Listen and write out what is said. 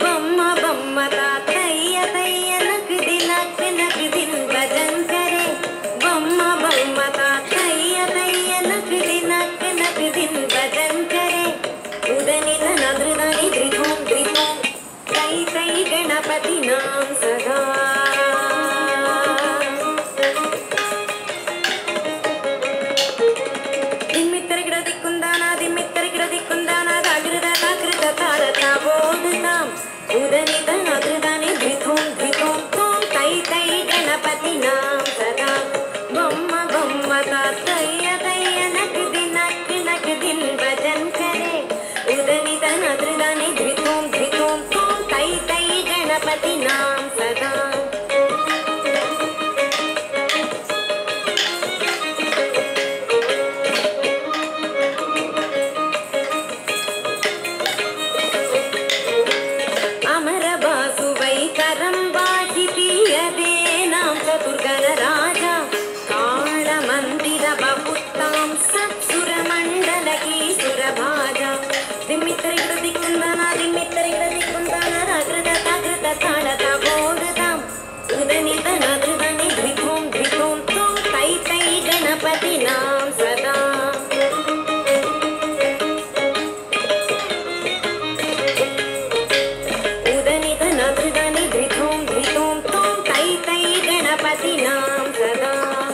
బొమ్మ బొమ్మ తాతయ్య తయ్య నకుది నక్ నకుదిన్ భజన్ కరే బొమ్మ బొమ్మ తాతయ్య తయ్య నకుది నక్ నకుదిన్ భజన్ కరే ఉదనిత నదృదని త్రిభుం త్రిభుం తై తై గణపతి నాం సదా उदनी तन अग्रदानी देखो पतिनां सदा उदनिधनधृदनिधृतों धृतों तों तै तै गणपतिनां सदा